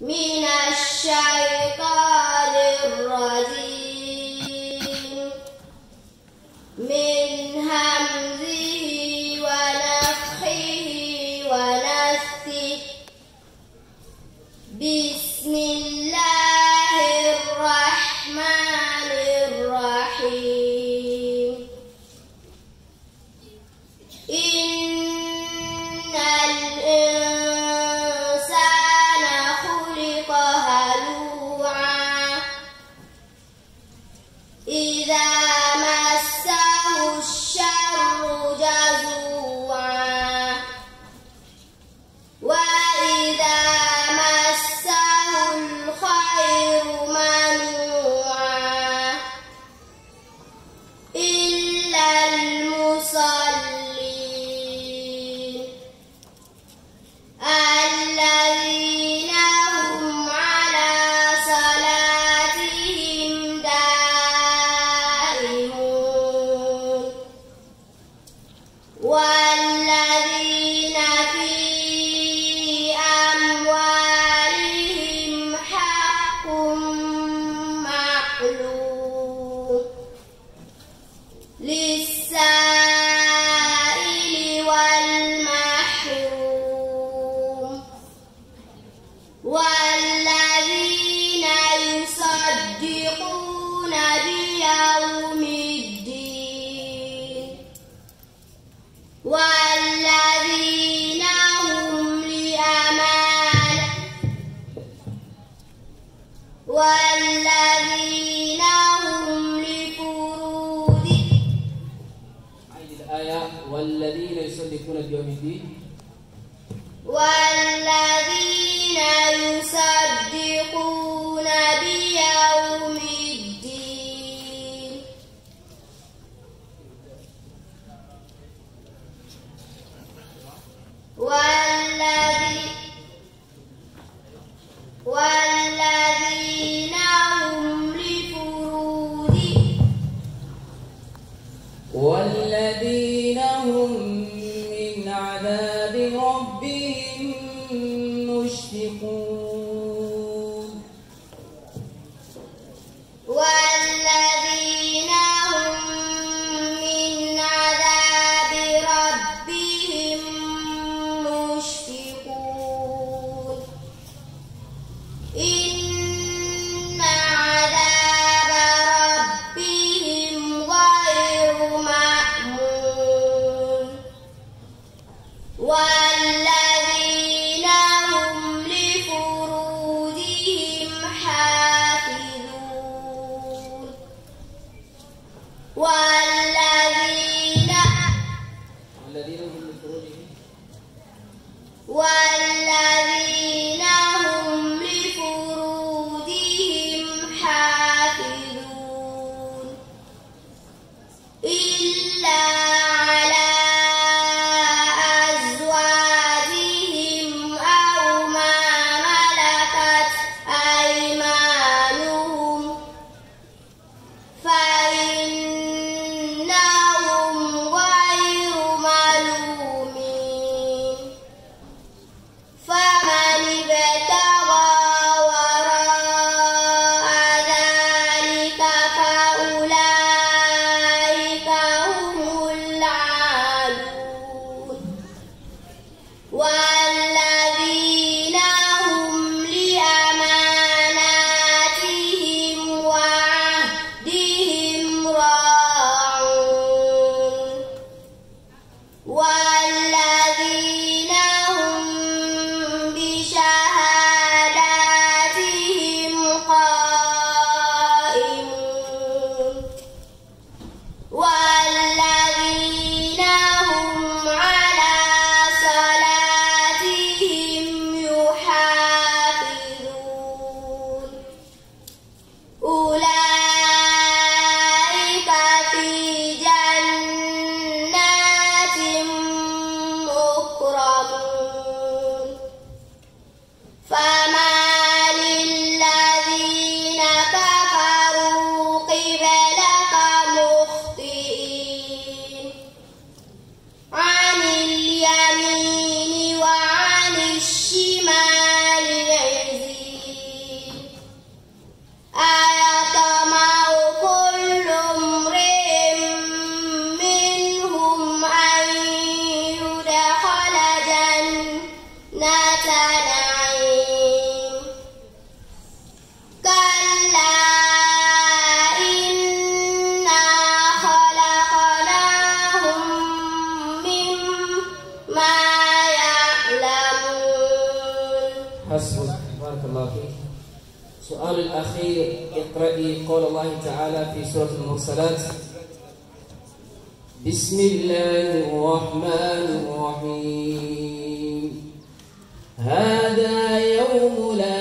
من الشيطان إذا والذين secura de OMB One. سؤال الأخير اقرأي قول الله تعالى في سورة المرسلات. بسم الله الرحمن الرحيم. هذا يوم لا